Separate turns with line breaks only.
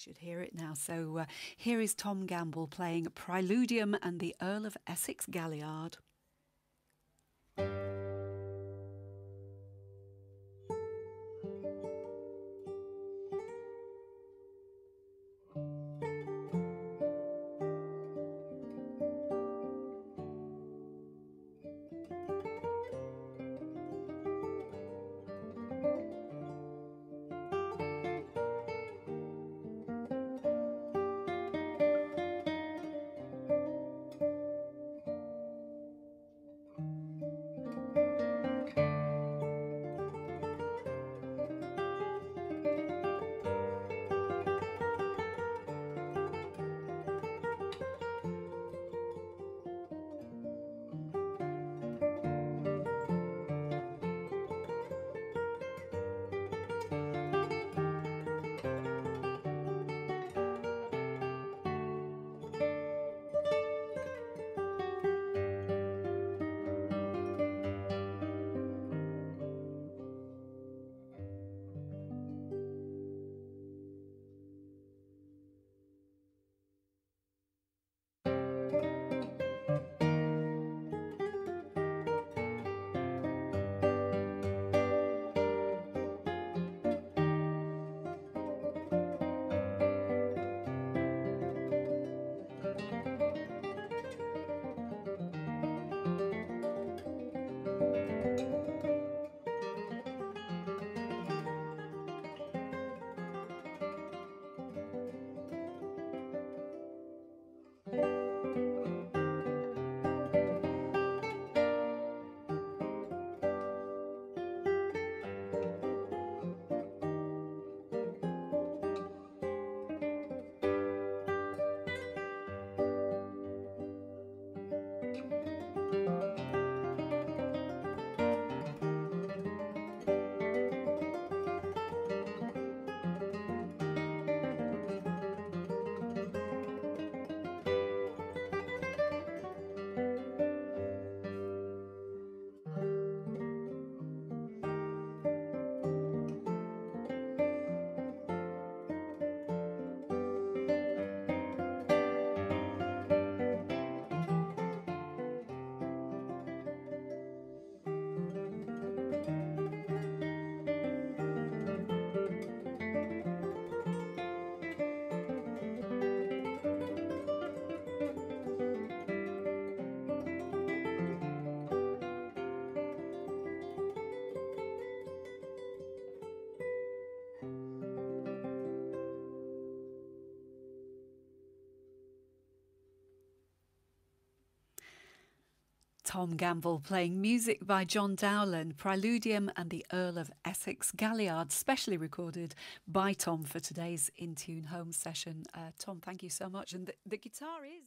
should hear it now. So uh, here is Tom Gamble playing Praeludium and the Earl of Essex Galliard. Tom Gamble playing music by John Dowland, Praeludium and the Earl of Essex Galliard, specially recorded by Tom for today's In Tune Home session. Uh, Tom, thank you so much. And the, the guitar is.